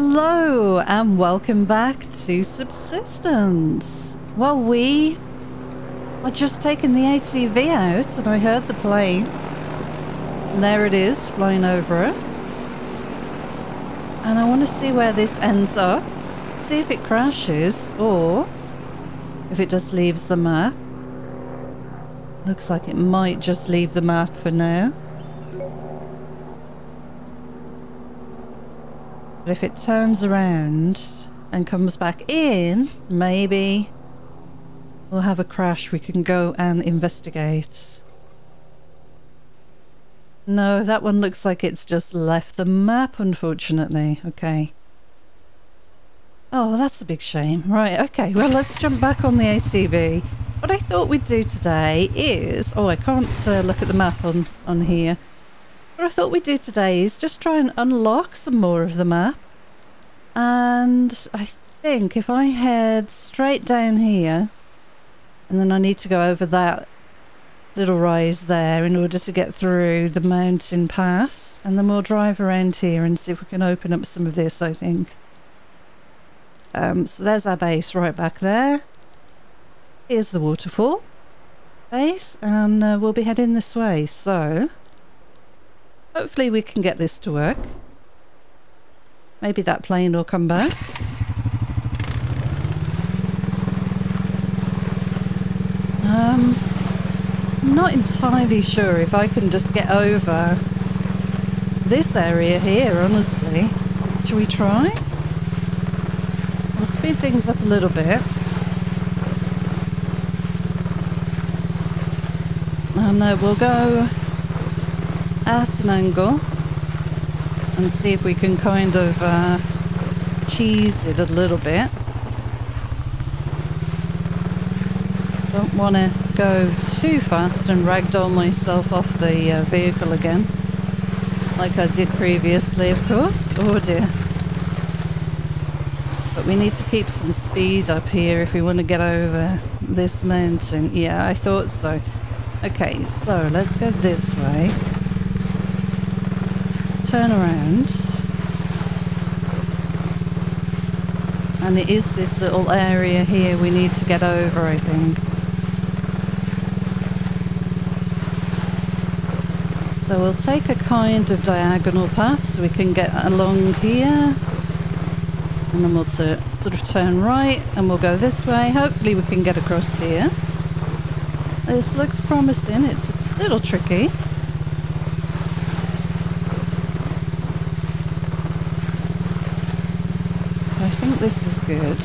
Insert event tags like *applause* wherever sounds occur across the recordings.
Hello and welcome back to Subsistence. Well, we are just taking the ATV out and I heard the plane. And there it is, flying over us. And I want to see where this ends up. See if it crashes or if it just leaves the map. Looks like it might just leave the map for now. But if it turns around and comes back in, maybe we'll have a crash we can go and investigate. No, that one looks like it's just left the map, unfortunately. Okay. Oh, that's a big shame. Right, okay. Well, let's jump back on the ATV. What I thought we'd do today is... Oh, I can't uh, look at the map on, on here. What I thought we'd do today is just try and unlock some more of the map. And I think if I head straight down here... And then I need to go over that little rise there in order to get through the mountain pass. And then we'll drive around here and see if we can open up some of this, I think. Um, so there's our base right back there. Here's the waterfall base, and uh, we'll be heading this way. So, hopefully we can get this to work. Maybe that plane will come back. Um, I'm not entirely sure if I can just get over this area here, honestly. Should we try? We'll speed things up a little bit. And uh, we'll go at an angle and see if we can kind of uh, cheese it a little bit. Don't want to go too fast and ragdoll myself off the uh, vehicle again. Like I did previously, of course. Oh dear. But we need to keep some speed up here if we want to get over this mountain. Yeah, I thought so. Okay, so let's go this way. Turn around. And it is this little area here we need to get over, I think. So we'll take a kind of diagonal path so we can get along here and then we'll sort of turn right and we'll go this way. Hopefully we can get across here. This looks promising. It's a little tricky. This is good.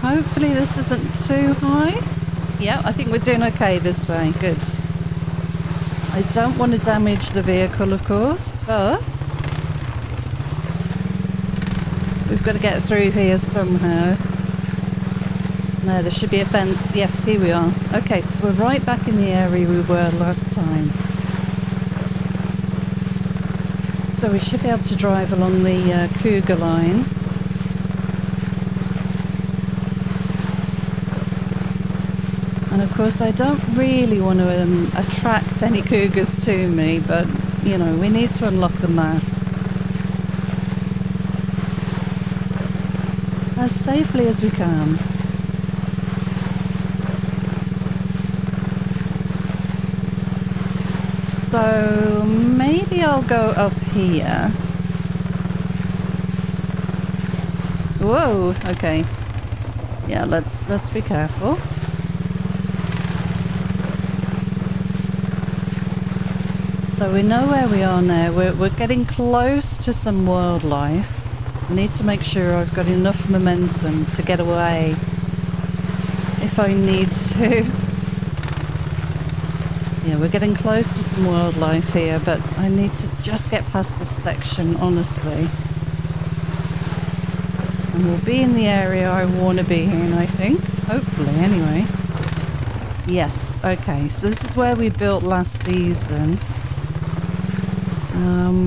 Hopefully this isn't too high. Yeah, I think we're doing okay this way. Good. I don't want to damage the vehicle, of course, but We've got to get through here somehow. No, there should be a fence. Yes, here we are. Okay, so we're right back in the area we were last time. So we should be able to drive along the uh, Cougar line. And of course I don't really want to um, attract any Cougars to me, but you know, we need to unlock the map. as safely as we can. So maybe I'll go up here. Whoa, okay. Yeah, let's let's be careful. So we know where we are now. We're, we're getting close to some wildlife. I need to make sure I've got enough momentum to get away if I need to. *laughs* Yeah, we're getting close to some wildlife here, but I need to just get past this section, honestly. And we'll be in the area I want to be in, I think. Hopefully, anyway. Yes, okay, so this is where we built last season. Um,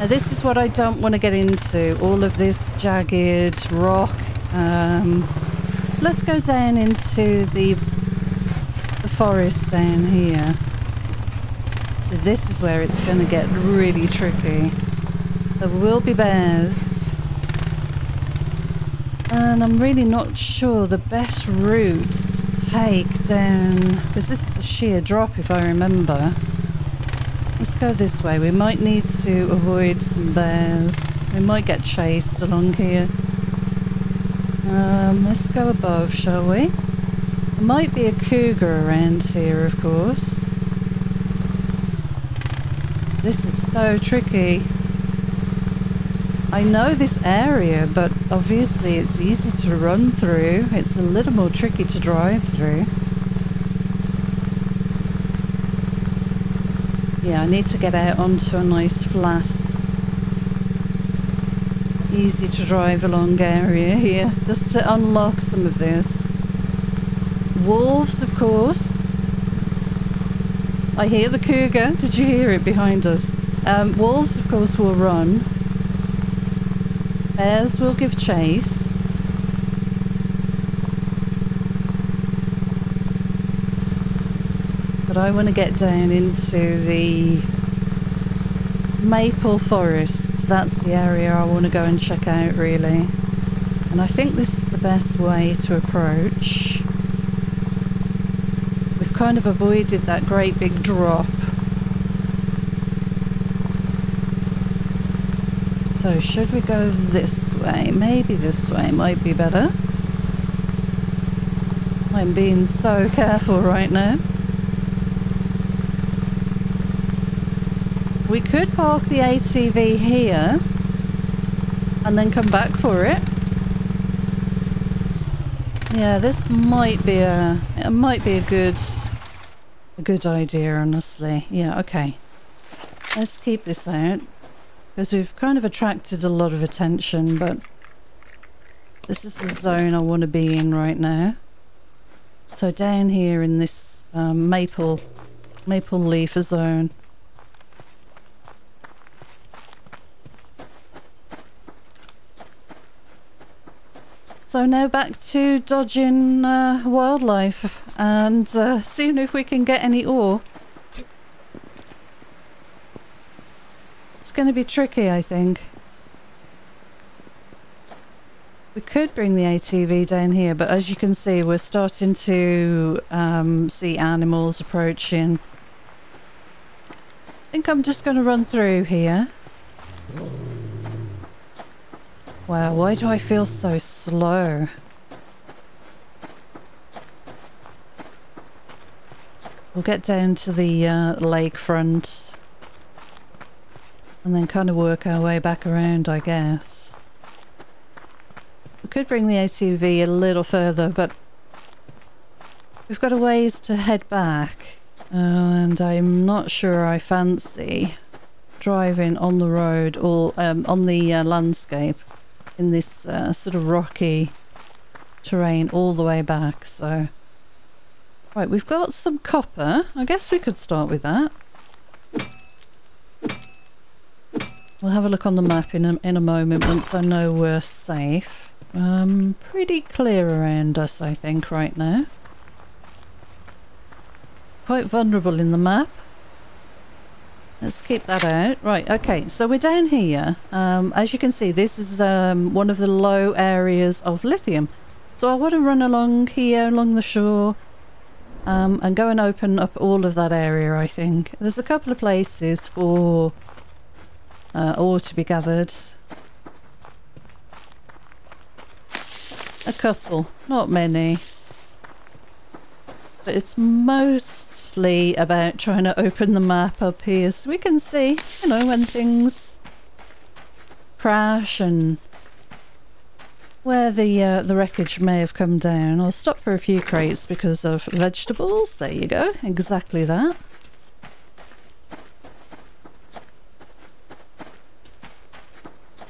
now this is what I don't want to get into, all of this jagged rock. Um, let's go down into the, the forest down here. So this is where it's going to get really tricky. There will be bears. And I'm really not sure the best route to take down... Because this is a sheer drop if I remember. Let's go this way. We might need to avoid some bears. We might get chased along here. Um, let's go above, shall we? Might be a cougar around here, of course. This is so tricky. I know this area, but obviously it's easy to run through. It's a little more tricky to drive through. Yeah, I need to get out onto a nice flat, easy to drive along area here, *laughs* just to unlock some of this. Wolves, of course. I hear the cougar. Did you hear it behind us? Um, wolves, of course, will run. Bears will give chase. But I want to get down into the maple forest. That's the area I want to go and check out, really. And I think this is the best way to approach kind of avoided that great big drop. So should we go this way? Maybe this way might be better. I'm being so *laughs* careful right now. We could park the ATV here and then come back for it. Yeah, this might be a it might be a good good idea, honestly. Yeah, okay. Let's keep this out. Because we've kind of attracted a lot of attention, but this is the zone I want to be in right now. So down here in this um, maple, maple leaf zone. So now back to dodging uh, wildlife and uh, seeing if we can get any ore. It's going to be tricky, I think. We could bring the ATV down here, but as you can see, we're starting to um, see animals approaching. I think I'm just going to run through here. Wow, why do I feel so slow? We'll get down to the uh, lakefront and then kind of work our way back around, I guess. We could bring the ATV a little further, but we've got a ways to head back. And I'm not sure I fancy driving on the road or um, on the uh, landscape in this uh, sort of rocky terrain all the way back. So, right, we've got some copper. I guess we could start with that. We'll have a look on the map in a, in a moment once I know we're safe. Um, pretty clear around us, I think, right now. Quite vulnerable in the map. Let's keep that out. Right, okay, so we're down here. Um, as you can see, this is um, one of the low areas of lithium. So I want to run along here, along the shore, um, and go and open up all of that area, I think. There's a couple of places for uh, ore to be gathered. A couple, not many. But it's mostly about trying to open the map up here so we can see, you know, when things crash and where the uh, the wreckage may have come down. I'll stop for a few crates because of vegetables. There you go, exactly that.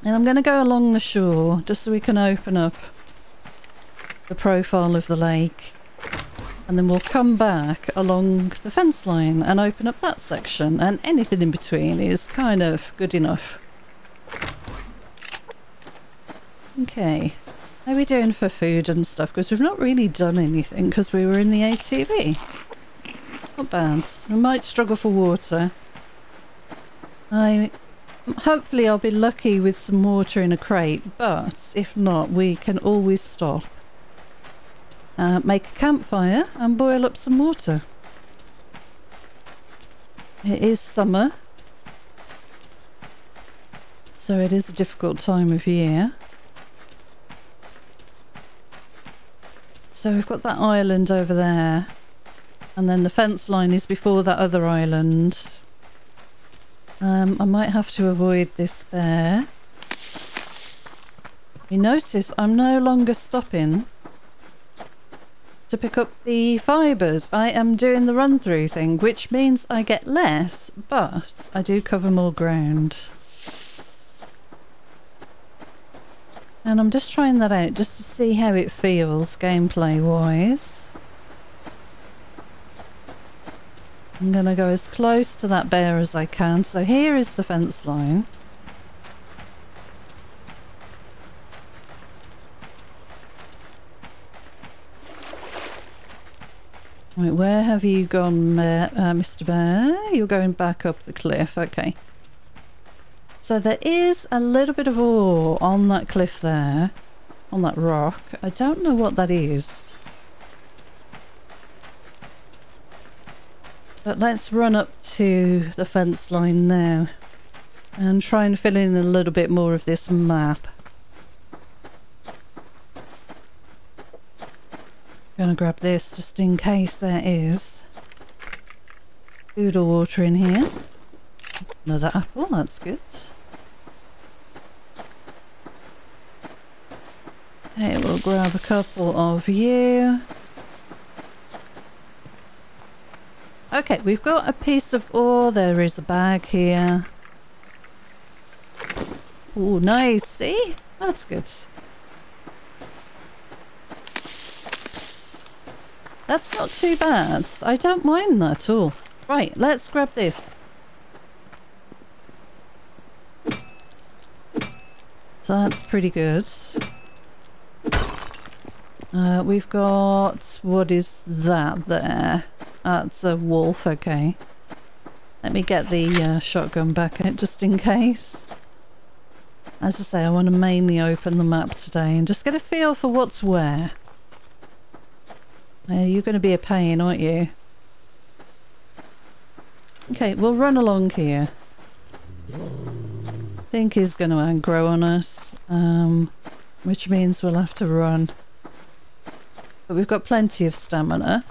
And I'm going to go along the shore just so we can open up the profile of the lake and then we'll come back along the fence line and open up that section and anything in between is kind of good enough. Okay, how are we doing for food and stuff? Because we've not really done anything because we were in the ATV. Not bad. We might struggle for water. I hopefully I'll be lucky with some water in a crate, but if not, we can always stop, uh, make a campfire and boil up some water. It is summer, so it is a difficult time of year. So we've got that island over there. And then the fence line is before that other island. Um, I might have to avoid this bear. You notice I'm no longer stopping to pick up the fibres. I am doing the run through thing, which means I get less, but I do cover more ground. And I'm just trying that out just to see how it feels gameplay wise. I'm going to go as close to that bear as I can. So here is the fence line. Right, where have you gone, uh, Mr. Bear? You're going back up the cliff. Okay. So there is a little bit of ore on that cliff there, on that rock. I don't know what that is. But let's run up to the fence line now and try and fill in a little bit more of this map. Gonna grab this just in case there is food or water in here. Another apple, that's good. Okay, we'll grab a couple of you. Okay, we've got a piece of ore. There is a bag here. Oh, nice. See? That's good. That's not too bad. I don't mind that at all. Right, let's grab this. So that's pretty good. Uh, we've got... What is that there? That's a wolf, okay. Let me get the uh, shotgun back in just in case. As I say, I want to mainly open the map today and just get a feel for what's where. Uh, you're going to be a pain, aren't you? Okay, we'll run along here I think he's going to aggro on us, um, which means we'll have to run. But we've got plenty of stamina.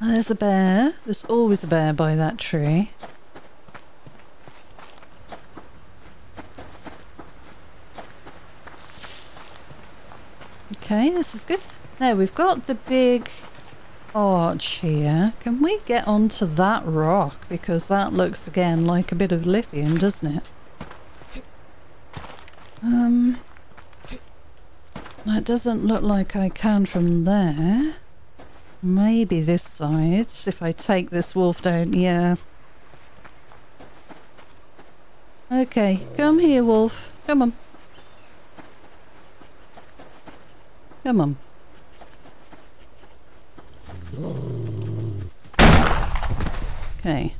there's a bear. There's always a bear by that tree. Okay, this is good. Now we've got the big arch here. Can we get onto that rock? Because that looks again like a bit of lithium, doesn't it? Um, that doesn't look like I can from there. Maybe this side, if I take this wolf down, yeah. Okay, come here, wolf. Come on. Come on. Okay.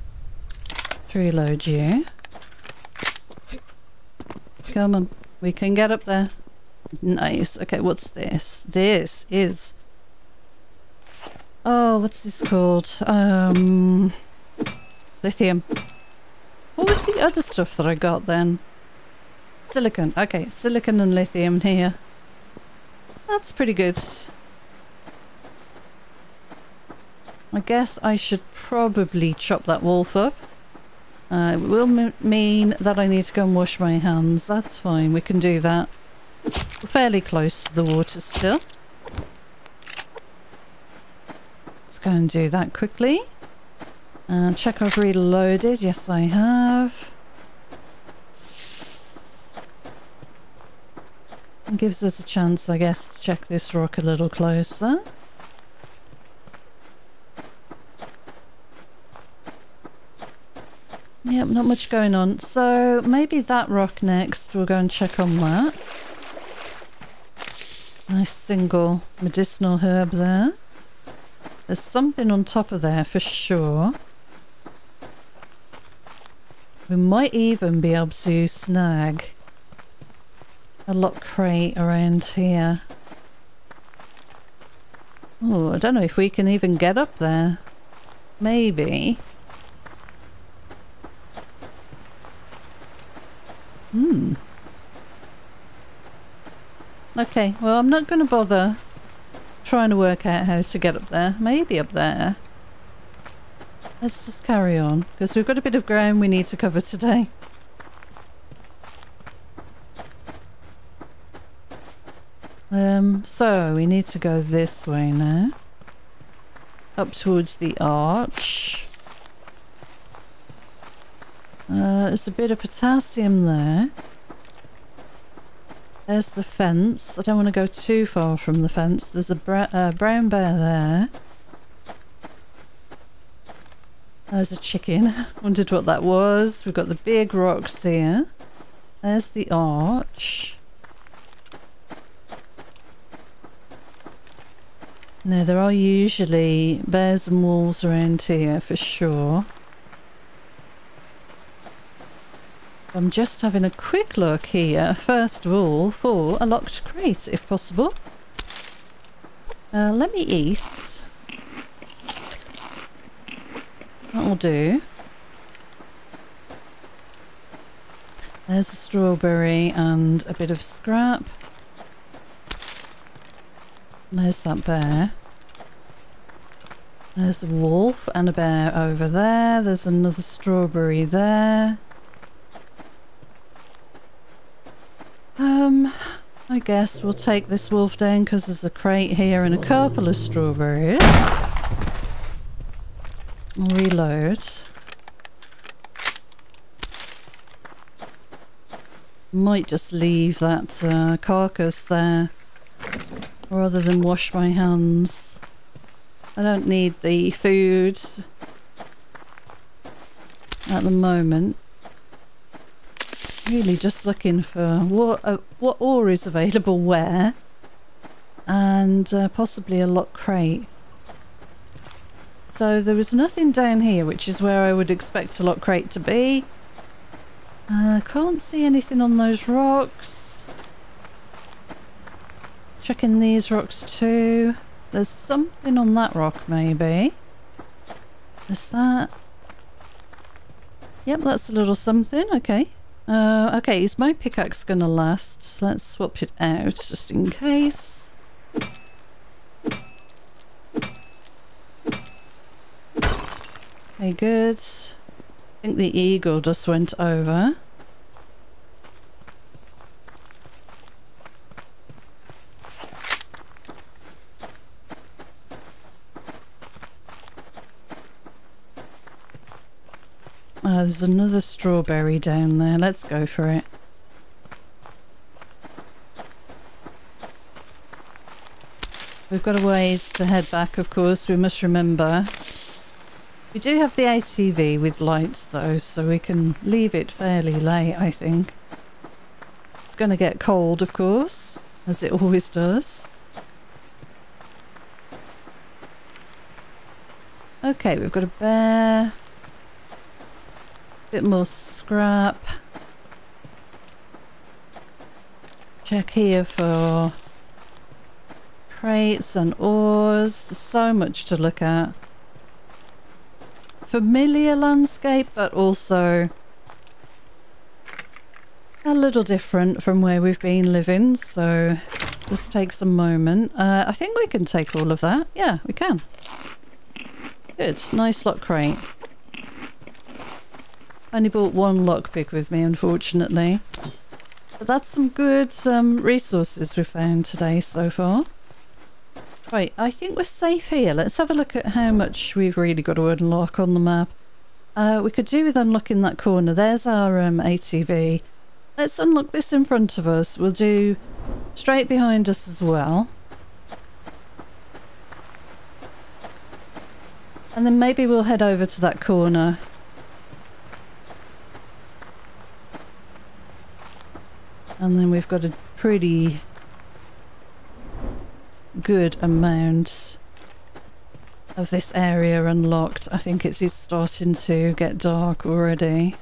Reload you. Come on. We can get up there. Nice. Okay, what's this? This is... Oh, what's this called? Um... Lithium. What was the other stuff that I got then? Silicon. Okay, silicon and lithium here. That's pretty good. I guess I should probably chop that wolf up. Uh, it will mean that I need to go and wash my hands. That's fine, we can do that. We're fairly close to the water still. Let's go and do that quickly. And check I've reloaded. Yes, I have. It gives us a chance, I guess, to check this rock a little closer. Yep, not much going on. So maybe that rock next. We'll go and check on that. Nice single medicinal herb there. There's something on top of there for sure. We might even be able to snag a lock crate around here. Oh, I don't know if we can even get up there. Maybe. Hmm. Okay, well, I'm not going to bother trying to work out how to get up there. Maybe up there. Let's just carry on, because we've got a bit of ground we need to cover today. Um, so we need to go this way now. Up towards the arch. Uh, there's a bit of potassium there. There's the fence. I don't want to go too far from the fence. There's a uh, brown bear there. There's a chicken. *laughs* Wondered what that was. We've got the big rocks here. There's the arch. Now there are usually bears and wolves around here for sure. I'm just having a quick look here, first of all, for a locked crate, if possible. Uh, let me eat. That'll do. There's a strawberry and a bit of scrap. There's that bear. There's a wolf and a bear over there. There's another strawberry there. Um, I guess we'll take this wolf down because there's a crate here and a couple of strawberries. Reload. Might just leave that uh, carcass there rather than wash my hands. I don't need the food at the moment. Really just looking for what, uh, what ore is available where and uh, possibly a lock crate. So there is nothing down here which is where I would expect a lock crate to be. I uh, can't see anything on those rocks. Checking these rocks too. There's something on that rock maybe. Is that? Yep, that's a little something. Okay. Uh, okay, is my pickaxe gonna last? Let's swap it out just in case. Okay, good. I think the eagle just went over. Oh, there's another strawberry down there. Let's go for it. We've got a ways to head back, of course, we must remember. We do have the ATV with lights, though, so we can leave it fairly late, I think. It's going to get cold, of course, as it always does. Okay, we've got a bear. Bit more scrap. Check here for crates and ores. There's so much to look at. Familiar landscape, but also a little different from where we've been living. So this takes a moment. Uh, I think we can take all of that. Yeah, we can. Good. Nice lock crate. Only brought one lockpick with me, unfortunately. But that's some good um, resources we found today so far. Right, I think we're safe here. Let's have a look at how much we've really got to unlock on the map. Uh, we could do with unlocking that corner. There's our um, ATV. Let's unlock this in front of us. We'll do straight behind us as well. And then maybe we'll head over to that corner And then we've got a pretty good amount of this area unlocked. I think it is starting to get dark already.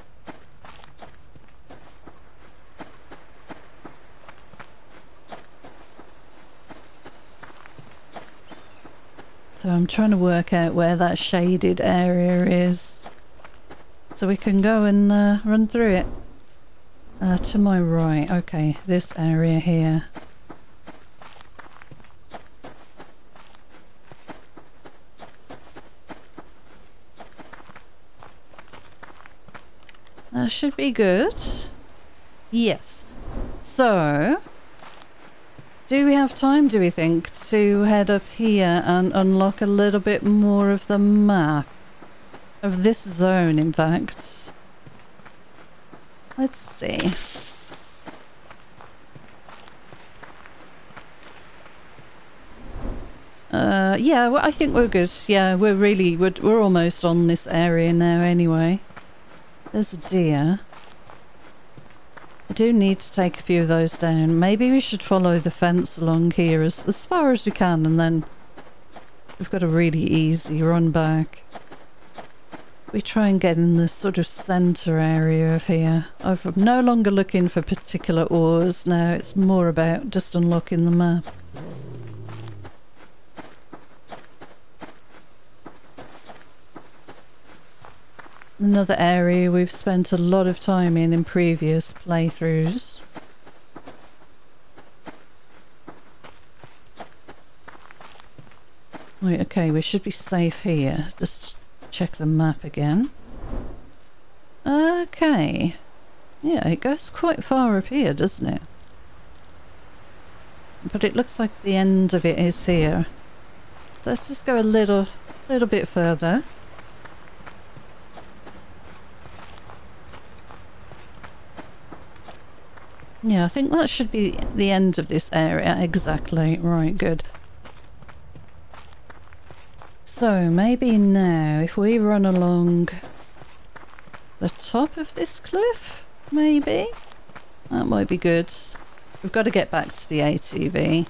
So I'm trying to work out where that shaded area is so we can go and uh, run through it. Uh, to my right, okay, this area here. That should be good. Yes. So, do we have time, do we think, to head up here and unlock a little bit more of the map? Of this zone, in fact. Let's see. Uh, yeah, well, I think we're good. Yeah, we're really, we're, we're almost on this area now anyway. There's a deer. I do need to take a few of those down. Maybe we should follow the fence along here as, as far as we can and then we've got a really easy run back. We try and get in the sort of centre area of here. I'm no longer looking for particular ores now. It's more about just unlocking the map. Another area we've spent a lot of time in in previous playthroughs. Right, okay, we should be safe here. Just check the map again. Okay. Yeah, it goes quite far up here, doesn't it? But it looks like the end of it is here. Let's just go a little, little bit further. Yeah, I think that should be the end of this area. Exactly. Right, good. So, maybe now, if we run along the top of this cliff, maybe? That might be good. We've got to get back to the ATV.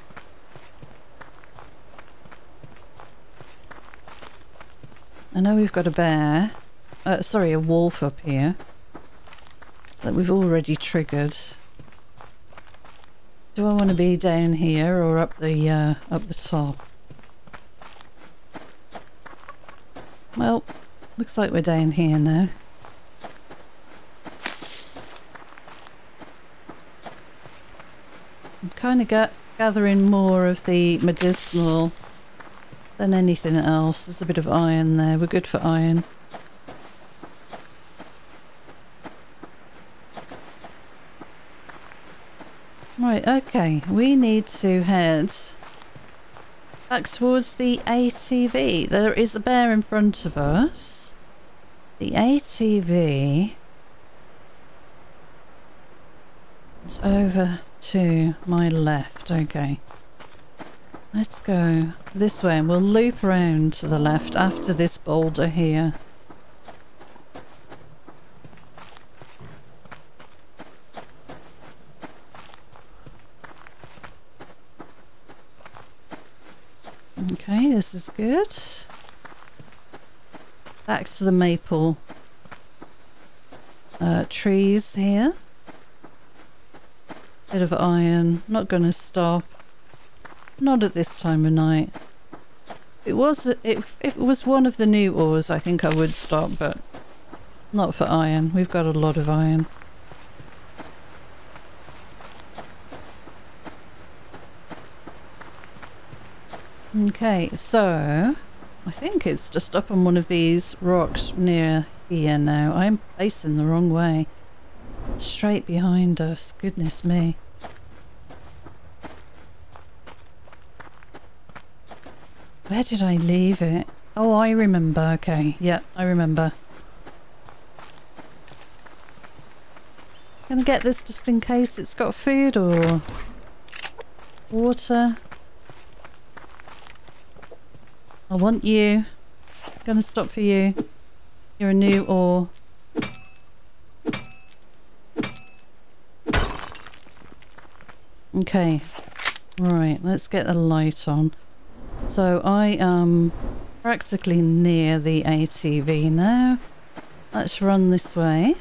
I know we've got a bear. Uh, sorry, a wolf up here. That we've already triggered. Do I want to be down here or up the uh, up the top? Well, looks like we're down here now. I'm kind of ga gathering more of the medicinal than anything else. There's a bit of iron there. We're good for iron. Right, okay. We need to head back towards the ATV. There is a bear in front of us. The ATV is over to my left. Okay. Let's go this way and we'll loop around to the left after this boulder here. Okay, this is good. Back to the maple uh, trees here. Bit of iron. Not going to stop. Not at this time of night. It was if if it was one of the new ores, I think I would stop, but not for iron. We've got a lot of iron. Okay, so I think it's just up on one of these rocks near here now. I'm facing the wrong way. Straight behind us. Goodness me. Where did I leave it? Oh, I remember. Okay, yeah, I remember. Gonna get this just in case it's got food or water. I want you. I'm Gonna stop for you. You're a new ore. Okay. Right, let's get the light on. So I am practically near the ATV now. Let's run this way.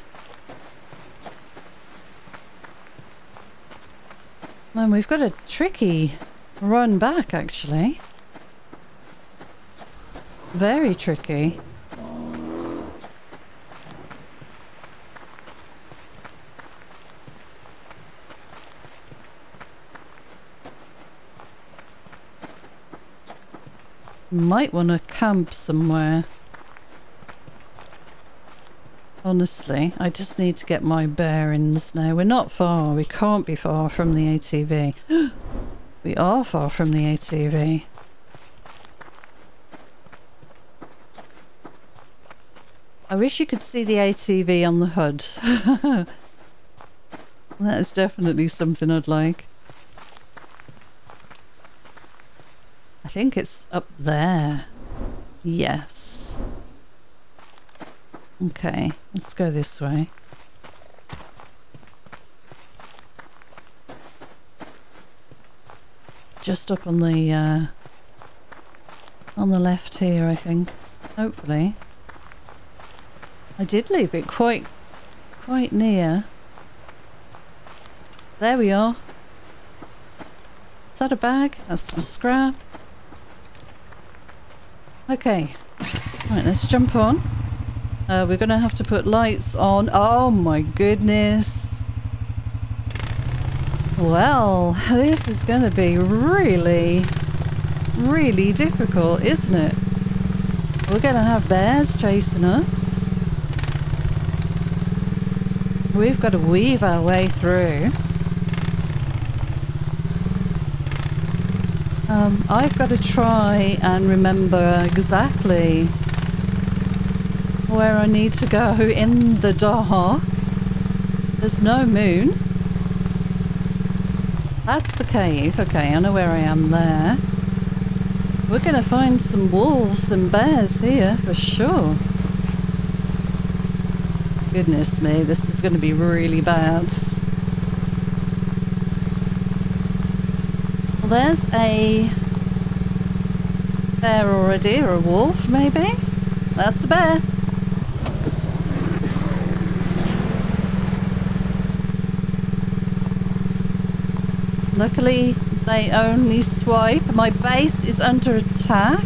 And we've got a tricky run back actually. Very tricky. Might want to camp somewhere. Honestly, I just need to get my bearings now. We're not far. We can't be far from the ATV. *gasps* we are far from the ATV. I wish you could see the ATV on the HUD. *laughs* that is definitely something I'd like. I think it's up there. Yes. Okay, let's go this way. Just up on the uh, on the left here, I think. Hopefully. I did leave it quite quite near. There we are. Is that a bag? That's some scrap. Okay. Right, let's jump on. Uh, we're going to have to put lights on. Oh my goodness. Well, this is going to be really, really difficult, isn't it? We're going to have bears chasing us. We've got to weave our way through. Um, I've got to try and remember exactly where I need to go *laughs* in the dark. There's no moon. That's the cave. Okay, I know where I am there. We're going to find some wolves and bears here for sure. Goodness me, this is going to be really bad. Well, there's a bear already, or a wolf maybe? That's a bear. Luckily, they only swipe. My base is under attack.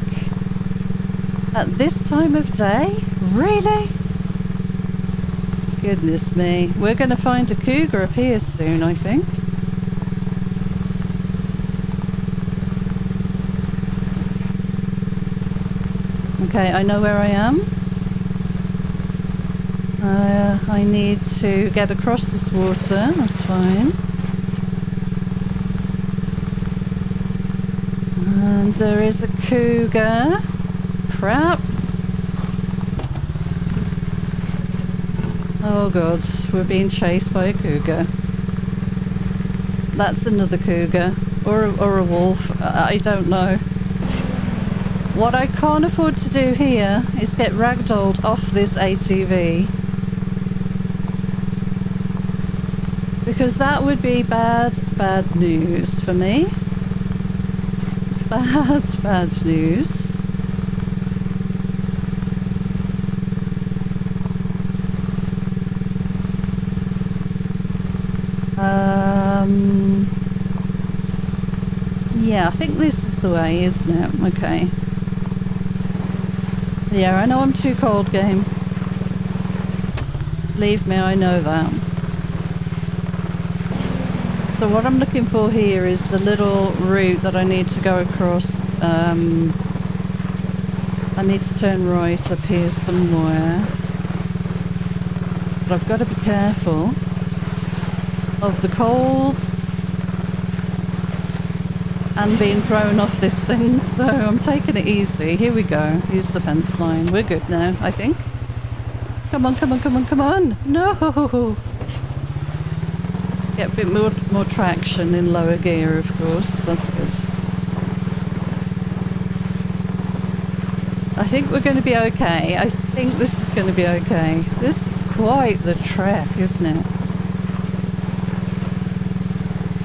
At this time of day? Really? Goodness me. We're going to find a cougar up here soon, I think. Okay, I know where I am. Uh, I need to get across this water, that's fine. And there is a cougar. Crap. Oh god, we're being chased by a cougar. That's another cougar. Or a, or a wolf. I don't know. What I can't afford to do here is get ragdolled off this ATV. Because that would be bad, bad news for me bad, bad news. Um, yeah, I think this is the way, isn't it? Okay. Yeah, I know I'm too cold, game. Believe me, I know that. So what I'm looking for here is the little route that I need to go across. Um, I need to turn right up here somewhere. But I've got to be careful of the cold and being thrown off this thing. *laughs* So I'm taking it easy. Here we go. Here's the fence line. We're good now, I think. Come on, come on, come on, come on. No! Get a bit more, more traction in lower gear, of course. That's good. I think we're going to be okay. I think this is going to be okay. This is quite the trek, isn't it?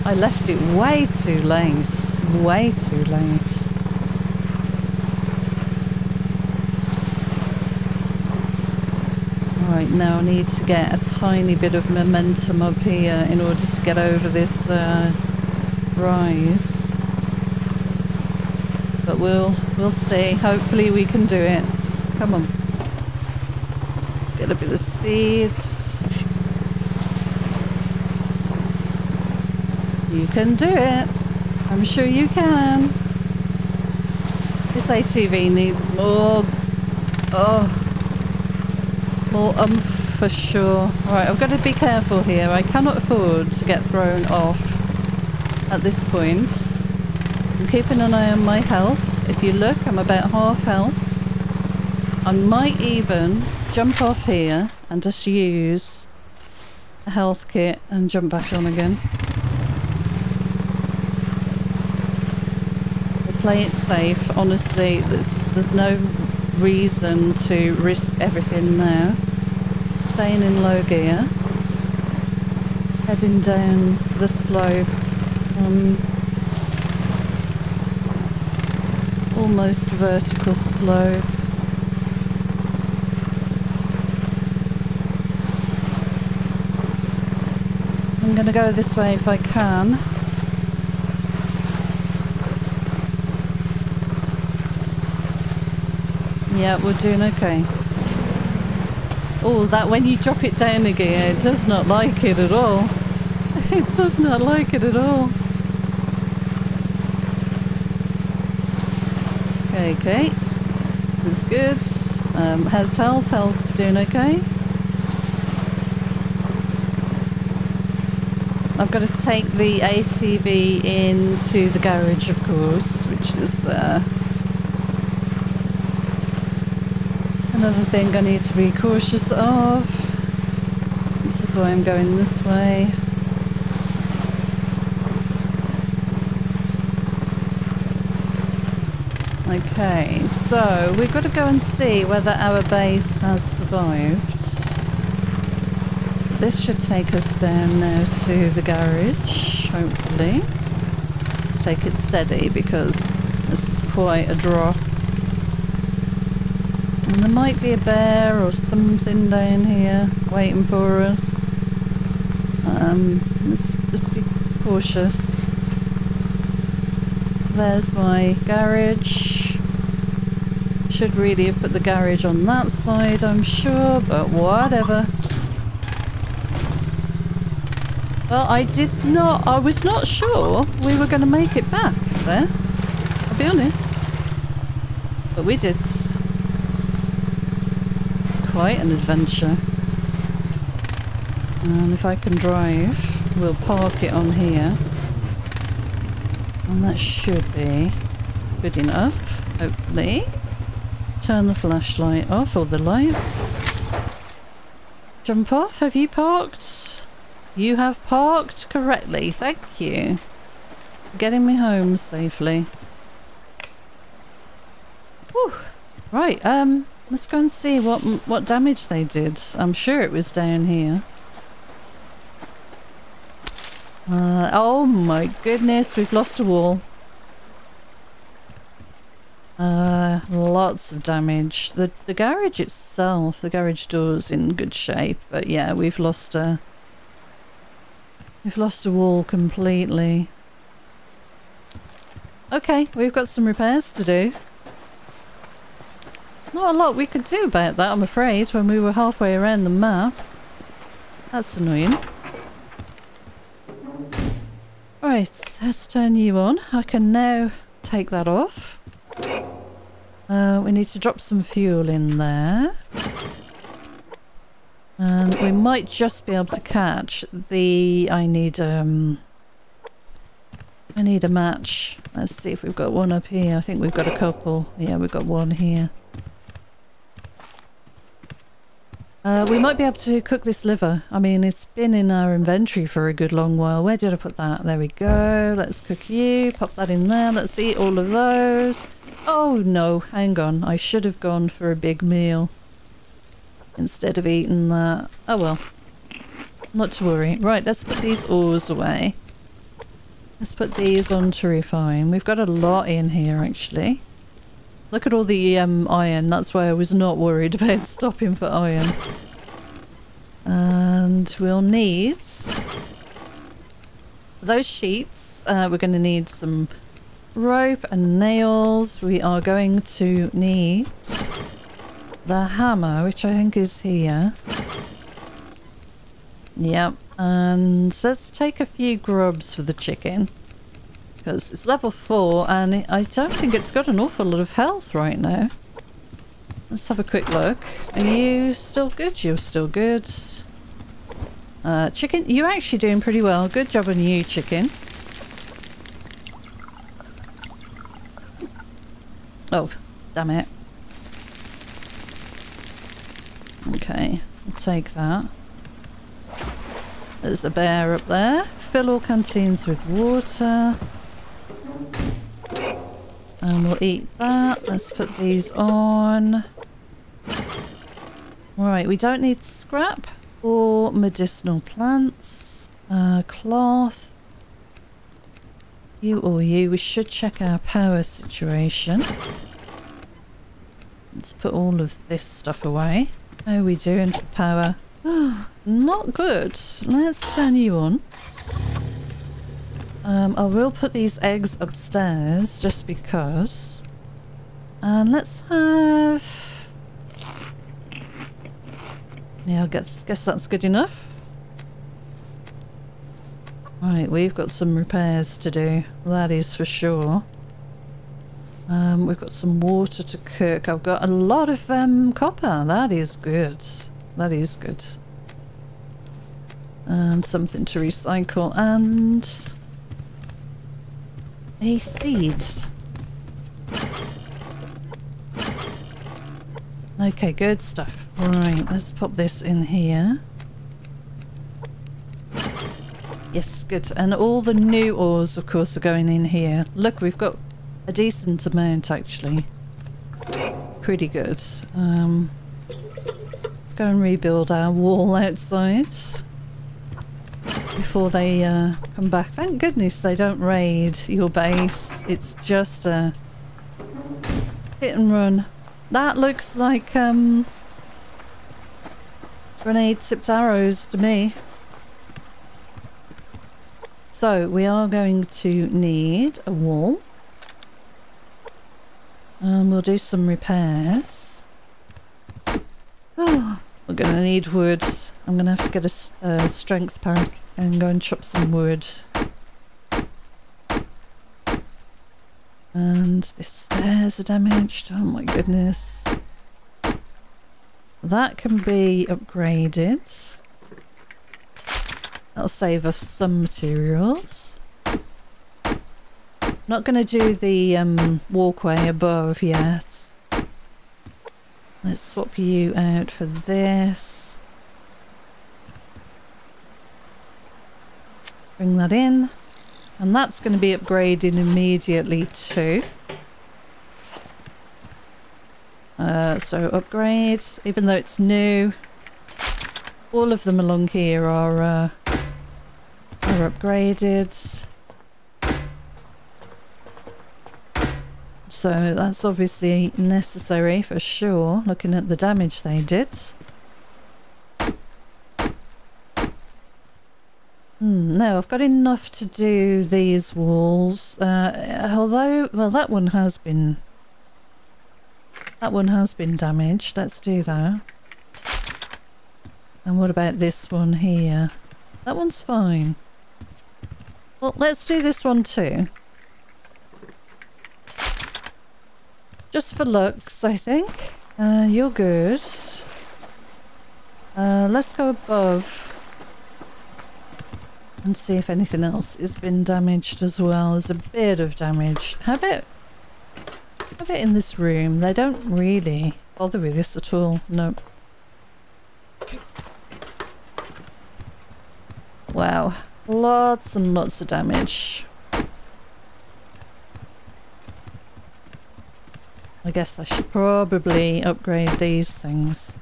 I left it way too late. Way too late. Right, now I need to get a tiny bit of momentum up here in order to get over this uh, rise. But we'll we'll see. Hopefully we can do it. Come on. Let's get a bit of speed. You can do it. I'm sure you can. This ATV needs more. Oh. More umph for sure. Right, I've got to be careful here. I cannot afford to get thrown off at this point. I'm keeping an eye on my health. If you look, I'm about half health. I might even jump off here and just use a health kit and jump back on again. Play it safe. Honestly, there's there's no reason to risk everything now. Staying in low gear, heading down the slope, um, almost vertical slope. I'm going to go this way if I can. Yeah, we're doing okay. Oh, that when you drop it down again, it does not like it at all. *laughs* It does not like it at all. Okay. This is good. Um, how's health? Health's doing okay. I've got to take the ATV into the garage, of course, which is uh, Another thing I need to be cautious of. This is why I'm going this way. Okay, so we've got to go and see whether our base has survived. This should take us down now to the garage, hopefully. Let's take it steady because this is quite a drop. And there might be a bear or something down here waiting for us. Um, let's just be cautious. There's my garage. Should really have put the garage on that side, I'm sure, but whatever. Well, I did not, I was not sure we were going to make it back there. I'll be honest. But we did quite an adventure. And if I can drive, we'll park it on here. And that should be good enough, hopefully. Turn the flashlight off, or the lights. Jump off, have you parked? You have parked correctly, thank you. Getting me home safely. Whew. Right, um, Let's go and see what what damage they did. I'm sure it was down here. Uh, oh my goodness, we've lost a wall. Uh, lots of damage. The the garage itself, the garage door's in good shape, but yeah, we've lost a we've lost a wall completely. Okay, we've got some repairs to do. Not a lot we could do about that, I'm afraid, when we were halfway around the map. That's annoying. Right, let's turn you on. I can now take that off. Uh, we need to drop some fuel in there. And we might just be able to catch the... I need, um... I need a match. Let's see if we've got one up here. I think we've got a couple. Yeah, we've got one here. Uh, we might be able to cook this liver. I mean, it's been in our inventory for a good long while. Where did I put that? There we go. Let's cook you. Pop that in there. Let's eat all of those. Oh no, hang on. I should have gone for a big meal instead of eating that. Oh well. Not to worry. Right, let's put these ores away. Let's put these on to refine. We've got a lot in here actually. Look at all the um, iron. That's why I was not worried *laughs* about stopping for iron. And we'll need those sheets. Uh, we're going to need some rope and nails. We are going to need the hammer, which I think is here. Yep. And let's take a few grubs for the chicken. Because it's level 4 and I don't think it's got an awful lot of health right now. Let's have a quick look. Are you still good? You're still good. Uh, chicken, you're actually doing pretty well. Good job on you, chicken. Oh, damn it. Okay, I'll take that. There's a bear up there. Fill all canteens with water. And we'll eat that. Let's put these on. Right, we don't need scrap or medicinal plants. Uh, cloth. You or you, we should check our power situation. Let's put all of this stuff away. How are we doing for power? *gasps* Not good. Let's turn you on. Um, I will put these eggs upstairs just because. And let's have... Yeah, I guess, guess that's good enough. Right, we've got some repairs to do. That is for sure. Um, we've got some water to cook. I've got a lot of um, copper. That is good. That is good. And something to recycle and a seed. Okay, good stuff. Right, let's pop this in here. Yes, good. And all the new ores, of course, are going in here. Look, we've got a decent amount, actually. Pretty good. Um, let's go and rebuild our wall outside before they uh, come back. Thank goodness they don't raid your base. It's just a hit and run. That looks like um, grenade tipped arrows to me. So we are going to need a wall. And we'll do some repairs. Oh, *sighs* we're going to need wood. I'm going to have to get a, a strength pack and go and chop some wood. And the stairs are damaged. Oh my goodness. That can be upgraded. That'll save us some materials. Not going to do the um, walkway above yet. Let's swap you out for this. Bring that in. And that's going to be upgraded immediately too. Uh, so upgrades, even though it's new, all of them along here are uh, are upgraded. So that's obviously necessary for sure, looking at the damage they did. Hmm, no, I've got enough to do these walls. Uh, although, well, that one has been... That one has been damaged. Let's do that. And what about this one here? That one's fine. Well, let's do this one too. Just for looks, I think. Uh, you're good. Uh, let's go above and see if anything else has been damaged as well. There's a bit of damage. Have it, have it in this room? They don't really bother with this at all. Nope. Wow. Lots and lots of damage. I guess I should probably upgrade these things.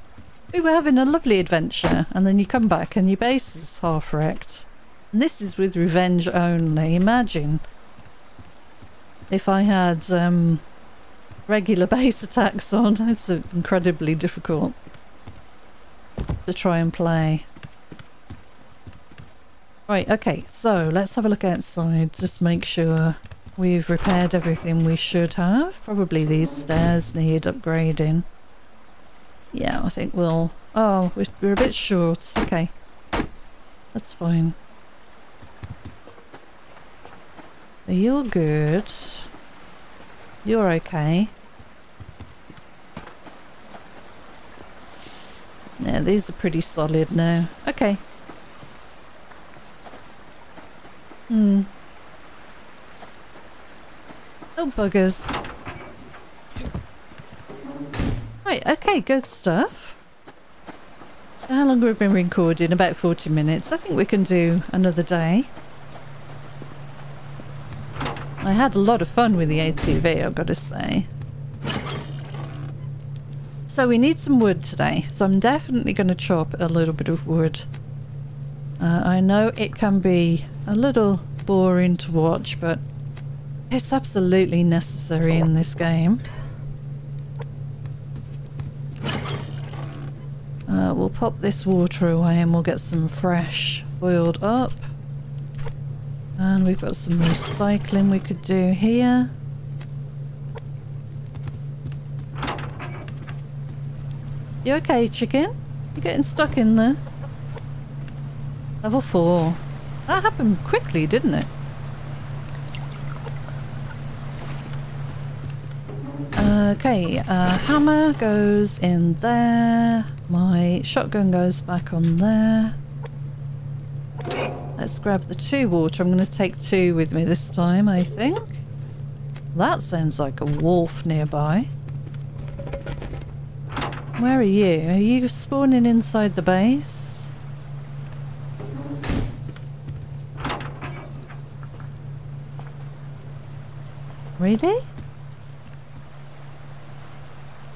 We were having a lovely adventure and then you come back and your base is half wrecked. This is with revenge only. Imagine if I had um, regular *laughs* base attacks on. It's incredibly difficult to try and play. Right, okay, so let's have a look outside, just make sure we've repaired everything we should have. Probably these stairs need upgrading. Yeah, I think we'll... Oh, we're a bit short. Okay. That's fine. So you're good. You're okay. Yeah, these are pretty solid now. Okay. Hmm. Oh, buggers. Right, okay, good stuff. How long have we been recording? About 40 minutes. I think we can do another day. I had a lot of fun with the ATV, I've got to say. So we need some wood today, so I'm definitely going to chop a little bit of wood. Uh, I know it can be a little boring to watch, but it's absolutely necessary in this game. Uh, we'll pop this water away and we'll get some fresh boiled up. And we've got some recycling we could do here. You okay, chicken? You getting stuck in there? Level 4. That happened quickly, didn't it? Okay, uh, hammer goes in there. My shotgun goes back on there. Let's grab the two water. I'm going to take two with me this time, I think. That sounds like a wolf nearby. Where are you? Are you spawning inside the base? Really?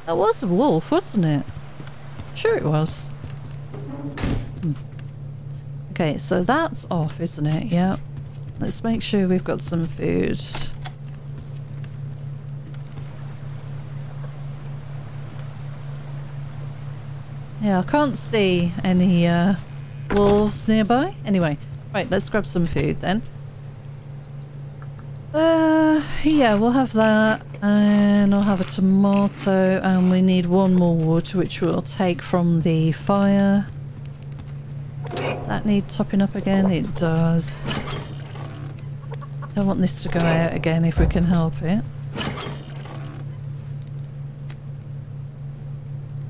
That was a wolf, wasn't it? Sure it was. Okay, so that's off, isn't it? Yeah. Let's make sure we've got some food. Yeah, I can't see any uh, wolves nearby. Anyway, right, let's grab some food then. Uh, yeah, we'll have that. And I'll have a tomato. And we need one more water, which we'll take from the fire. That need topping up again? It does. Don't want this to go out again if we can help it.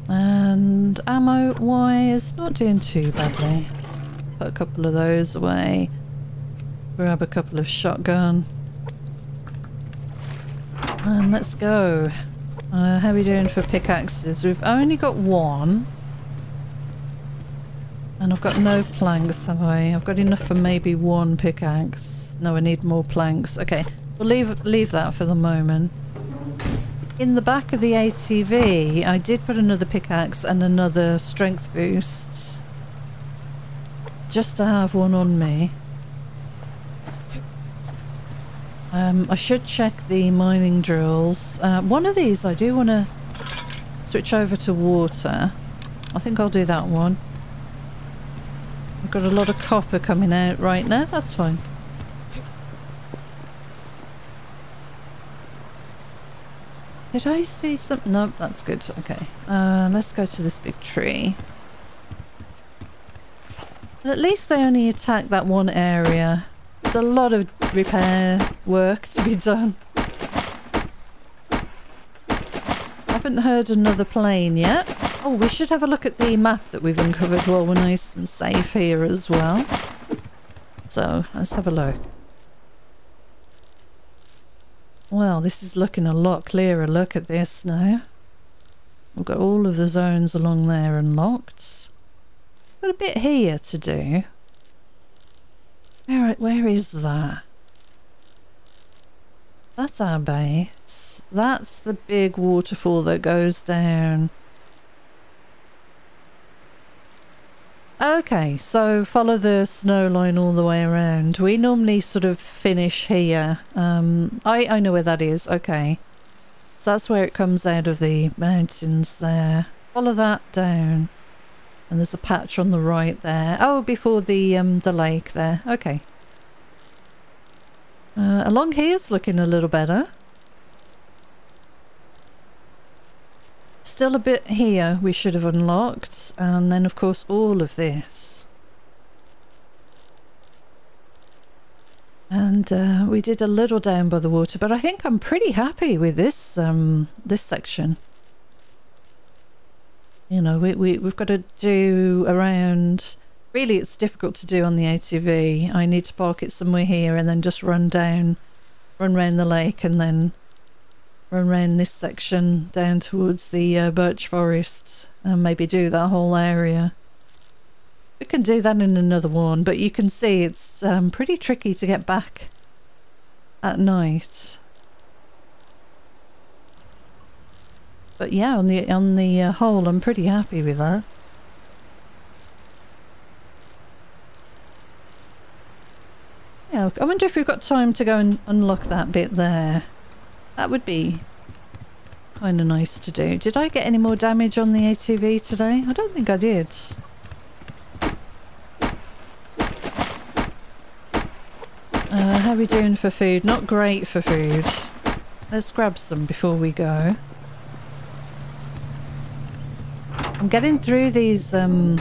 And ammo wise, not doing too badly. Put a couple of those away. Grab a couple of shotgun. And let's go. Uh, how are we doing for pickaxes? We've only got one. And I've got no planks, have I? I've got enough for maybe one pickaxe. No, I need more planks. Okay, we'll leave leave that for the moment. In the back of the ATV, I did put another pickaxe and another strength boost. Just to have one on me. Um, I should check the mining drills. Uh, one of these I do want to switch over to water. I think I'll do that one. Got a lot of copper coming out right now. That's fine. Did I see something? Nope, that's good. Okay. Uh, let's go to this big tree. at least they only attack that one area. There's a lot of repair work to be done. I Haven't heard another plane yet. Oh, we should have a look at the map that we've uncovered while we're nice and safe here as well. So, let's have a look. Well, this is looking a lot clearer. Look at this now. We've got all of the zones along there unlocked. Got a bit here to do. Where, where is that? That's our base. That's the big waterfall that goes down Okay, so follow the snow line all the way around. We normally sort of finish here. Um, I, I know where that is, okay. So that's where it comes out of the mountains there. Follow that down. And there's a patch on the right there. Oh, before the um, the lake there. Okay. Uh, along here's looking a little better. Still a bit here we should have unlocked, and then of course all of this. And uh, we did a little down by the water, but I think I'm pretty happy with this um, this section. You know, we, we, we've got to do around... Really, it's difficult to do on the ATV. I need to park it somewhere here and then just run down, run round the lake and then run round this section down towards the uh, birch forest and maybe do that whole area. We can do that in another one, but you can see it's um, pretty tricky to get back at night. But yeah, on the on the uh, whole, I'm pretty happy with that. Yeah, I wonder if we've got time to go and unlock that bit there. That would be kind of nice to do. Did I get any more damage on the ATV today? I don't think I did. Uh, how are we doing for food? Not great for food. Let's grab some before we go. I'm getting through these um,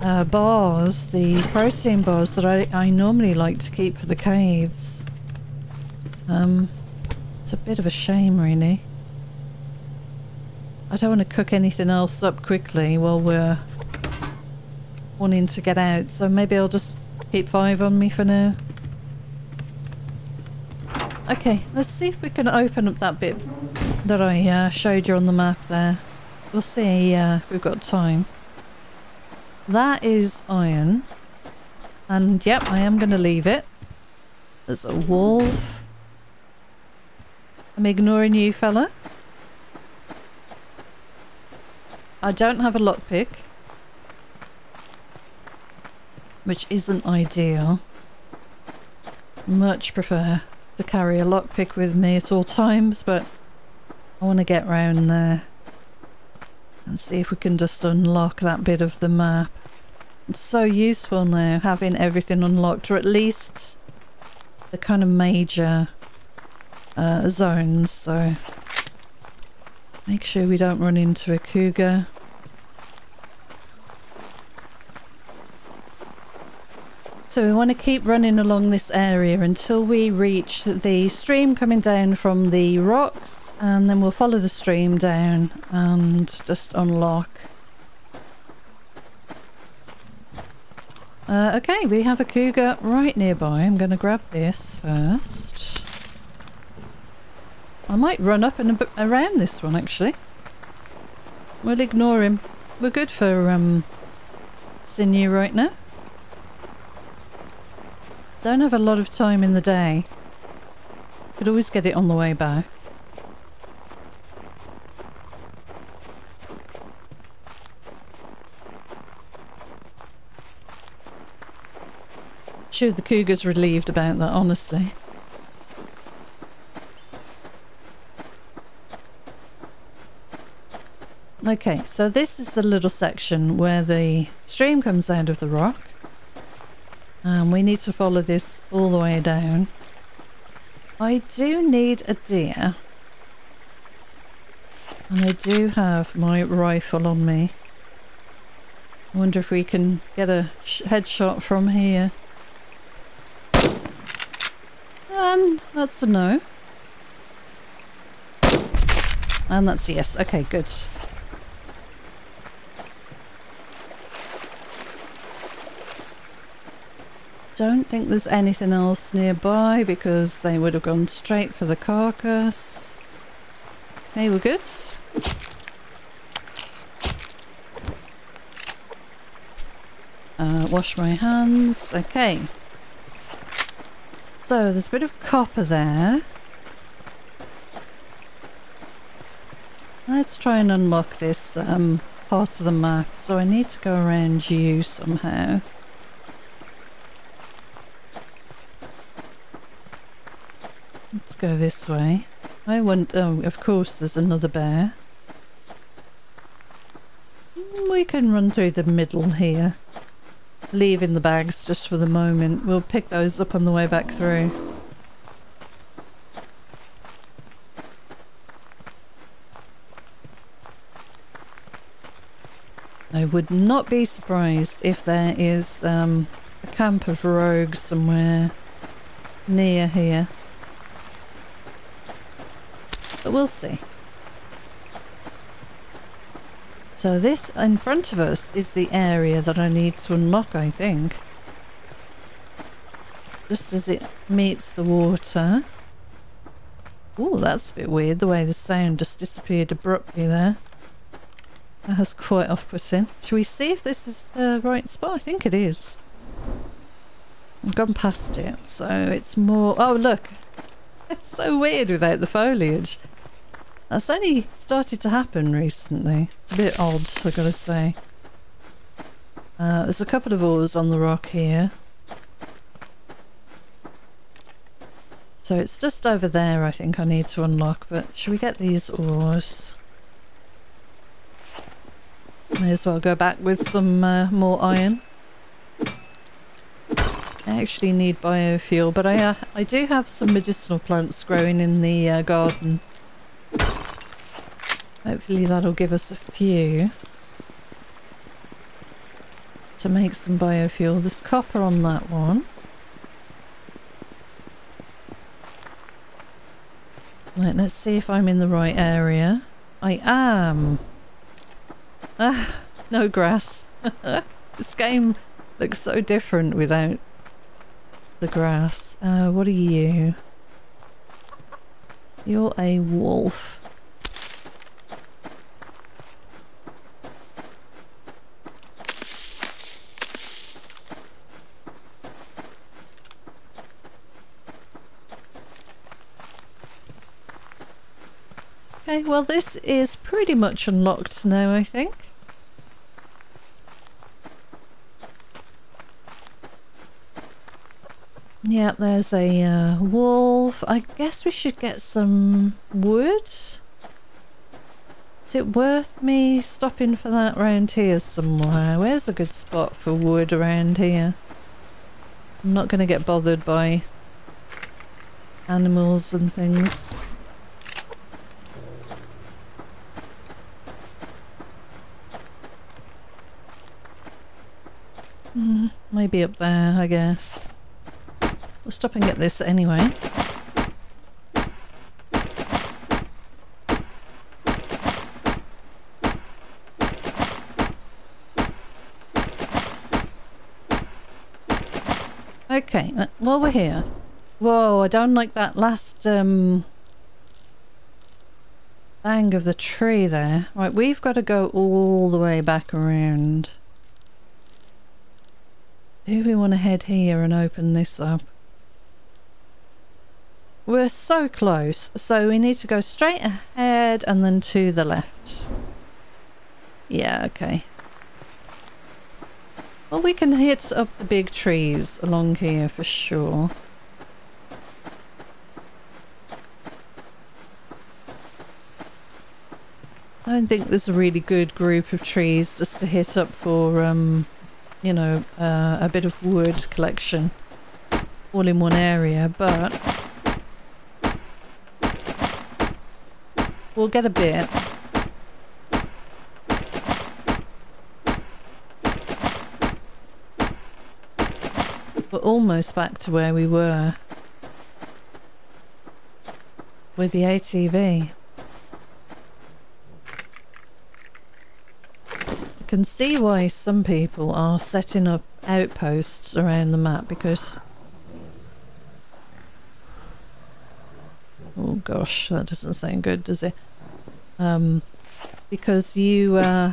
uh, bars, the protein bars that I, I normally like to keep for the caves. Um, it's a bit of a shame really. I don't want to cook anything else up quickly while we're wanting to get out, so maybe I'll just keep five on me for now. Okay, let's see if we can open up that bit that I uh, showed you on the map there. We'll see uh, if we've got time. That is iron. And yep, I am going to leave it. There's a wolf. I'm ignoring you, fella. I don't have a lockpick. Which isn't ideal. Much prefer to carry a lockpick with me at all times, but I want to get round there and see if we can just unlock that bit of the map. It's so useful now having everything unlocked or at least the kind of major uh, zones so make sure we don't run into a cougar So we want to keep running along this area until we reach the stream coming down from the rocks and then we'll follow the stream down and just unlock. Uh, okay, we have a cougar right nearby. I'm going to grab this first. I might run up and around this one actually. We'll ignore him. We're good for um, sinew right now. Don't have a lot of time in the day. Could always get it on the way back. Sure the cougar's relieved about that, honestly. Okay, so this is the little section where the stream comes out of the rock. And we need to follow this all the way down. I do need a deer. And I do have my rifle on me. I wonder if we can get a headshot from here. And that's a no. And that's a yes. Okay, good. Don't think there's anything else nearby because they would have gone straight for the carcass. Hey, we're good. Uh, wash my hands. Okay. So there's a bit of copper there. Let's try and unlock this um, part of the map. So I need to go around you somehow. Let's go this way. I want... Oh, of course there's another bear. We can run through the middle here. leave in the bags just for the moment. We'll pick those up on the way back through. I would not be surprised if there is um, a camp of rogues somewhere near here. But we'll see. So this in front of us is the area that I need to unlock, I think. Just as it meets the water. Oh, that's a bit weird, the way the sound just disappeared abruptly there. That was quite off-putting. Shall we see if this is the right spot? I think it is. I've gone past it, so it's more... Oh, look! *laughs* It's so weird without the foliage. That's only started to happen recently. It's a bit odd, I gotta say. Uh, there's a couple of ores on the rock here. So it's just over there I think I need to unlock, but should we get these ores? May as well go back with some uh, more iron. I actually need biofuel, but I uh, I do have some medicinal plants growing in the uh, garden. Hopefully that'll give us a few to make some biofuel. There's copper on that one. Right, let's see if I'm in the right area. I am. Ah, no grass. *laughs* this game looks so different without the grass. Uh, what are you? You're a wolf. Okay, well this is pretty much unlocked now, I think. Yeah, there's a uh, wolf. I guess we should get some wood. Is it worth me stopping for that round here somewhere? Where's a good spot for wood around here? I'm not going to get bothered by animals and things. Mm, maybe up there, I guess. We'll stop and get this anyway. Okay, uh, while we're here. Whoa, I don't like that last um, bang of the tree there. Right, we've got to go all the way back around. Do we want to head here and open this up? We're so close, so we need to go straight ahead and then to the left. Yeah, okay. Well, we can hit up the big trees along here for sure. I don't think there's a really good group of trees just to hit up for um, you know, uh, a bit of wood collection all in one area, but we'll get a bit. We're almost back to where we were with the ATV. I can see why some people are setting up outposts around the map because oh gosh that doesn't sound good does it um because you uh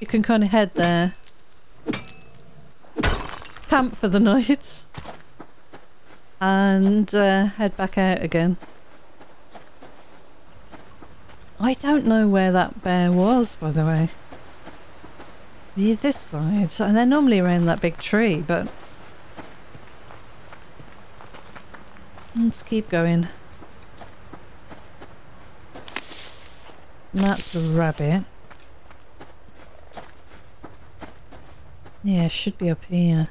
you can kind of head there camp for the *laughs* night and uh, head back out again I don't know where that bear was by the way be this side. And they're normally around that big tree, but... Let's keep going. That's a rabbit. Yeah, should be up here.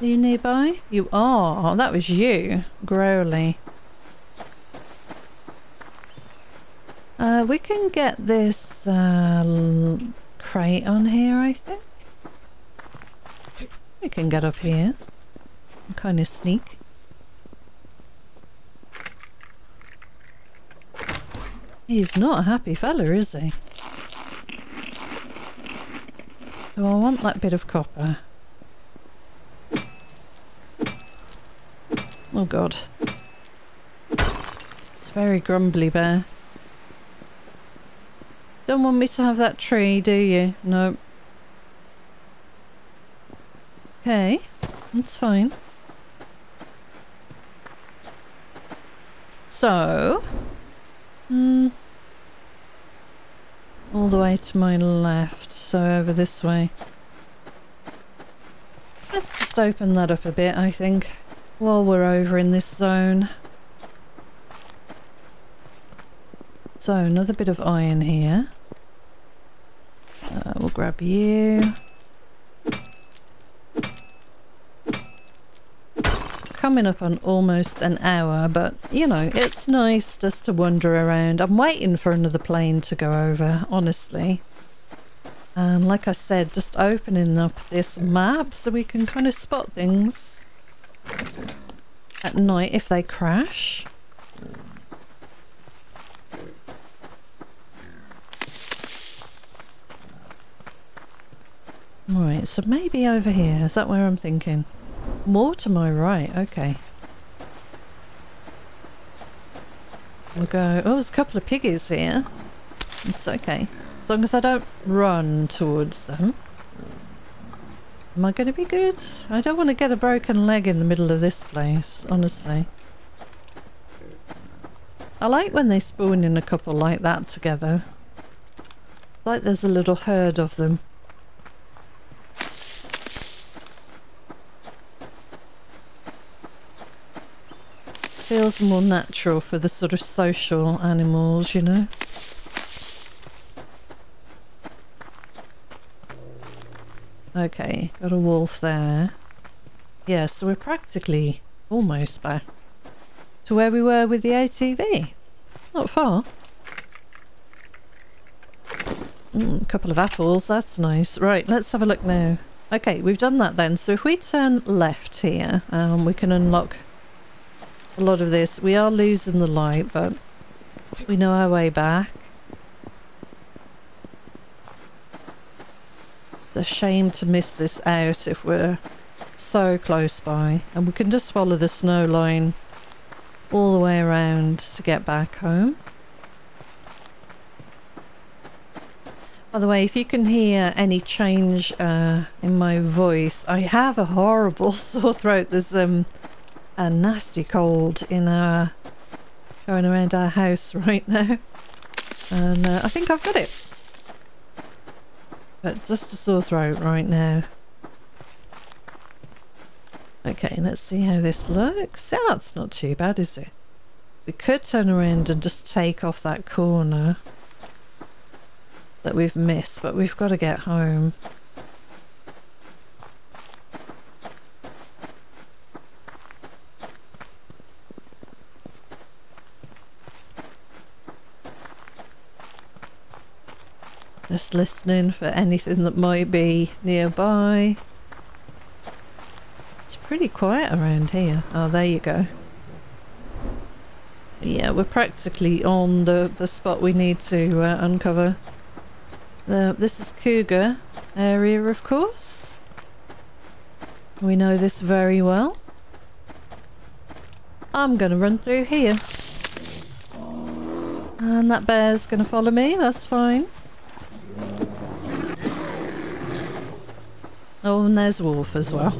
Are you nearby? You are. Oh, that was you, Growly. Uh, we can get this uh, crate on here, I think. We can get up here. Kind of sneak. He's not a happy fella, is he? So I want that bit of copper. Oh god. It's very grumbly bear. Don't want me to have that tree, do you? No. Okay, that's fine. So, hmm, all the way to my left, so over this way. Let's just open that up a bit, I think, while we're over in this zone. So, another bit of iron here. Uh, we'll grab you. Coming up on almost an hour, but you know, it's nice just to wander around. I'm waiting for another plane to go over, honestly. And like I said, just opening up this map so we can kind of spot things at night if they crash. Right, so maybe over here. Is that where I'm thinking? More to my right, okay. We'll go... Oh, there's a couple of piggies here. It's okay. As long as I don't run towards them. Am I going to be good? I don't want to get a broken leg in the middle of this place, honestly. I like when they spawn in a couple like that together. Like there's a little herd of them. Feels more natural for the sort of social animals, you know? Okay, got a wolf there. Yeah, so we're practically almost back to where we were with the ATV. Not far. Mm, a couple of apples, that's nice. Right, let's have a look now. Okay, we've done that then. So if we turn left here, um, we can unlock a lot of this. We are losing the light, but we know our way back. It's a shame to miss this out if we're so close by. And we can just follow the snow line all the way around to get back home. By the way, if you can hear any change uh, in my voice, I have a horrible *laughs* sore throat. There's um, a nasty cold in our going around our house *laughs* right now. And uh, I think I've got it. But just a sore throat right now. Okay let's see how this looks. Yeah that's not too bad is it? We could turn around and just take off that corner that we've missed but we've got to get home Just listening for anything that might be nearby. It's pretty quiet around here. Oh, there you go. Yeah, we're practically on the, the spot we need to uh, uncover. This is Cougar area, of course. We know this very well. I'm going to run through here. And that bear's going to follow me, that's fine. Oh, and there's Wolf as well.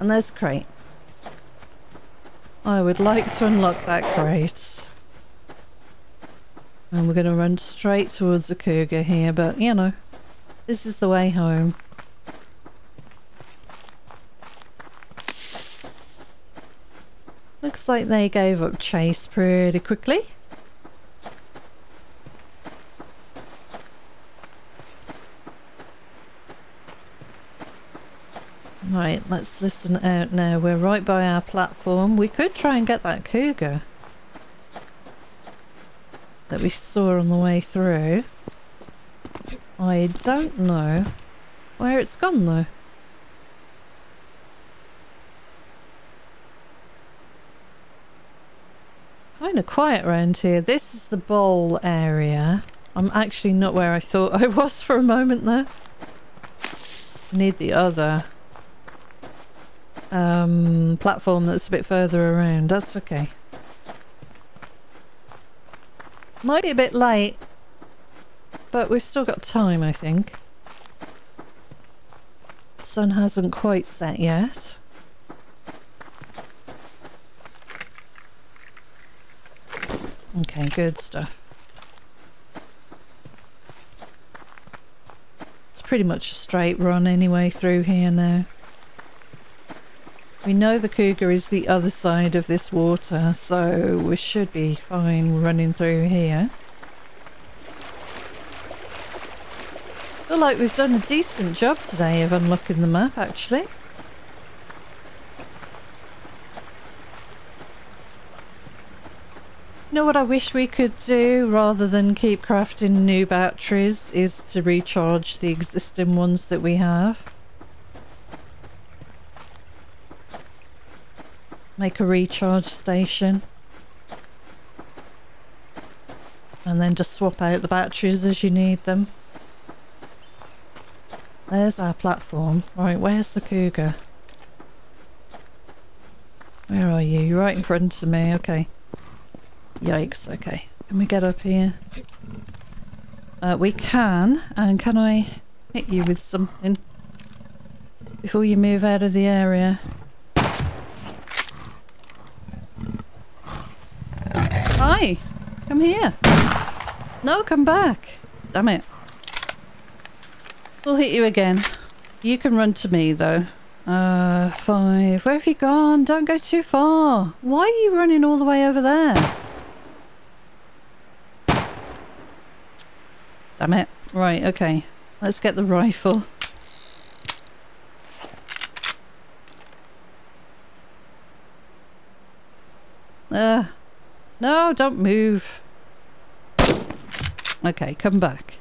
And there's Crate. I would like to unlock that crate. And we're going to run straight towards the cougar here, but you know, this is the way home. Looks like they gave up chase pretty quickly. Right, let's listen out now. We're right by our platform. We could try and get that cougar that we saw on the way through. I don't know where it's gone though. Kind of quiet around here. This is the bowl area. I'm actually not where I thought *laughs* I was for a moment there. Need the other um, platform that's a bit further around. That's okay. Might be a bit late, but we've still got time, I think. Sun hasn't quite set yet. Okay, good stuff. It's pretty much a straight run anyway through here now. We know the cougar is the other side of this water, so we should be fine running through here. feel like we've done a decent job today of unlocking the map, actually. You know what I wish we could do rather than keep crafting new batteries is to recharge the existing ones that we have. Make a recharge station. And then just swap out the batteries as you need them. There's our platform. Right, where's the cougar? Where are you? You're right in front of me. Okay. Yikes, okay. Can we get up here? Uh, we can, and can I hit you with something before you move out of the area? Hi! Come here! No, come back! Damn it. We'll hit you again. You can run to me though. Uh, five. Where have you gone? Don't go too far. Why are you running all the way over there? Damn it. Right, okay. Let's get the rifle. Uh, no, don't move. Okay, come back.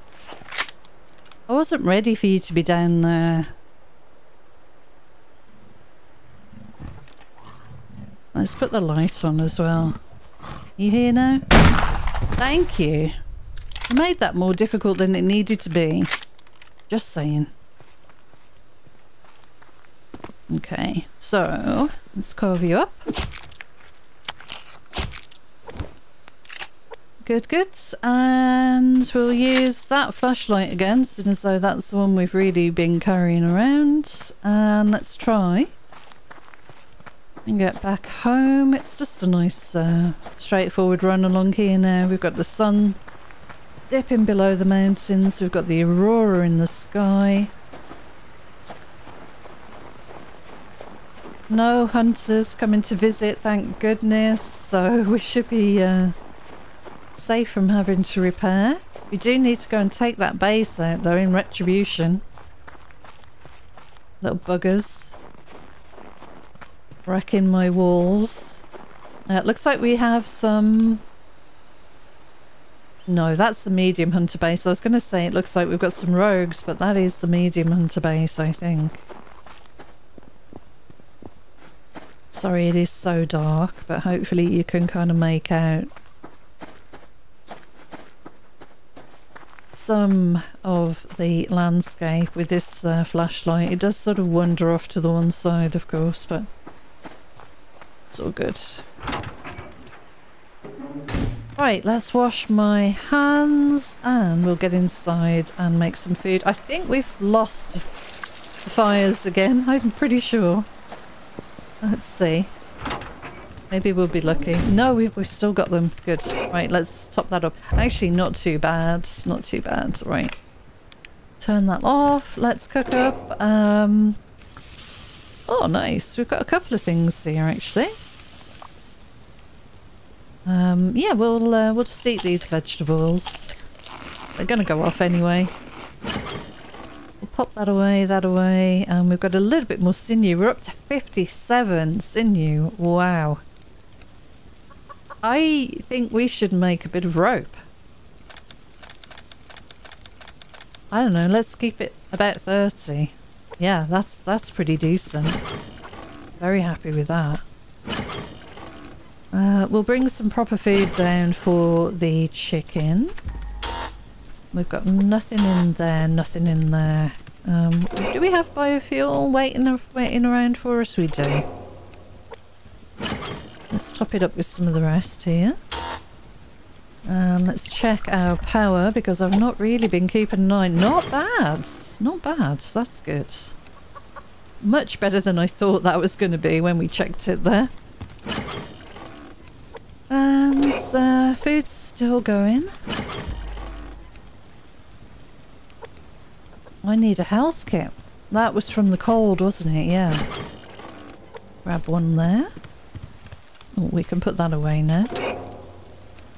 I wasn't ready for you to be down there. Let's put the light on as well. You here now? Thank you. You made that more difficult than it needed to be. Just saying. Okay, so let's cover you up. Good, good. And we'll use that flashlight again, as though that's the one we've really been carrying around. And let's try and get back home. It's just a nice, uh, straightforward run along here now. We've got the sun dipping below the mountains. We've got the aurora in the sky. No hunters coming to visit, thank goodness. So *laughs* we should be uh, safe from having to repair. We do need to go and take that base out though in retribution. Little buggers. Wrecking my walls. Uh, it looks like we have some no, that's the medium hunter base. I was going to say it looks like we've got some rogues, but that is the medium hunter base, I think. Sorry it is so dark, but hopefully you can kind of make out some of the landscape with this uh, flashlight. It does sort of wander off to the one side, of course, but it's all good. Right, let's wash my hands and we'll get inside and make some food. I think we've lost the fires again, *laughs* I'm pretty sure. Let's see. Maybe we'll be lucky. No, we've, we've still got them. Good. Right, let's top that up. Actually, not too bad. Not too bad. Right. Turn that off. Let's cook up. Um, oh, nice. We've got a couple of things here, actually. Um, yeah, we'll uh, we'll just eat these vegetables. They're gonna go off anyway. We'll pop that away, that away. And we've got a little bit more sinew. We're up to 57 sinew. Wow. I think we should make a bit of rope. I don't know, let's keep it about 30. Yeah, that's that's pretty decent. Very happy with that. Uh, we'll bring some proper food down for the chicken. We've got nothing in there, nothing in there. Um, do we have biofuel waiting, waiting around for us? We do. Let's top it up with some of the rest here. Um, let's check our power because I've not really been keeping an eye. Not bad. Not bad. That's good. Much better than I thought that was going to be when we checked it there. And uh, food's still going. I need a health kit. That was from the cold, wasn't it? Yeah. Grab one there. Oh, we can put that away now.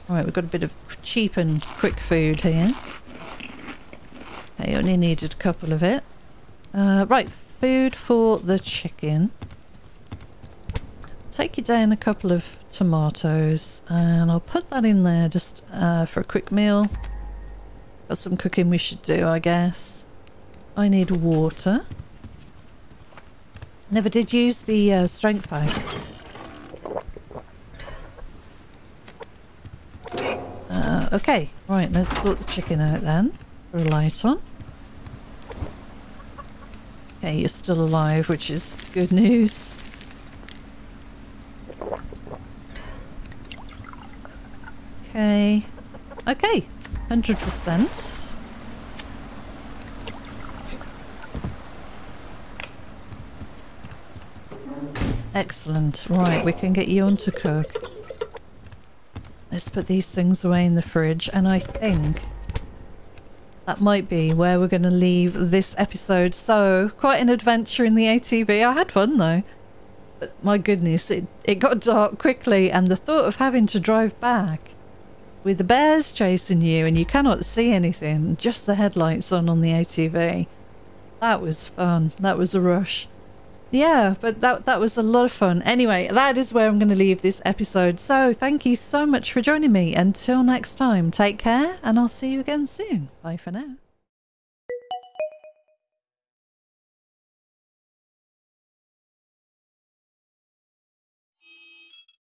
Alright, we've got a bit of cheap and quick food here. I only needed a couple of it. Uh, right, food for the chicken. Take you down a couple of tomatoes and I'll put that in there just uh, for a quick meal. Got some cooking we should do, I guess. I need water. Never did use the uh, strength pack. Uh, okay, right, let's sort the chicken out then. Put a light on. Okay, you're still alive, which is good news. Okay. Okay, 100%. Excellent. Right, we can get you on to cook. Let's put these things away in the fridge and I think that might be where we're going to leave this episode. So, quite an adventure in the ATV. I had fun though. But my goodness, it, it got dark quickly and the thought of having to drive back with the bears chasing you and you cannot see anything, just the headlights on on the ATV. That was fun. That was a rush. Yeah, but that that was a lot of fun. Anyway, that is where I'm going to leave this episode. So thank you so much for joining me. Until next time, take care and I'll see you again soon. Bye for now.